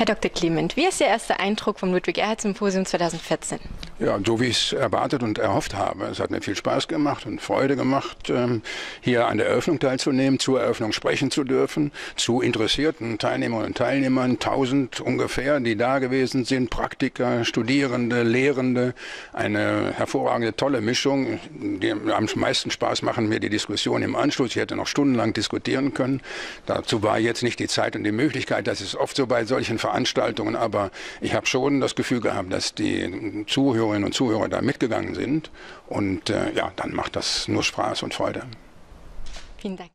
Herr Dr. Clement, wie ist Ihr erster Eindruck vom Ludwig-Erhard-Symposium 2014? Ja, so wie ich es erwartet und erhofft habe. Es hat mir viel Spaß gemacht und Freude gemacht, ähm, hier an der Eröffnung teilzunehmen, zur Eröffnung sprechen zu dürfen, zu interessierten Teilnehmerinnen und Teilnehmern, tausend ungefähr, die da gewesen sind, Praktiker, Studierende, Lehrende, eine hervorragende, tolle Mischung. Die am meisten Spaß machen mir die Diskussion im Anschluss. Ich hätte noch stundenlang diskutieren können. Dazu war jetzt nicht die Zeit und die Möglichkeit. Das ist oft so bei solchen Veranstaltungen, aber ich habe schon das Gefühl gehabt, dass die Zuhörerinnen und Zuhörer da mitgegangen sind und äh, ja, dann macht das nur Spaß und Freude. Vielen Dank.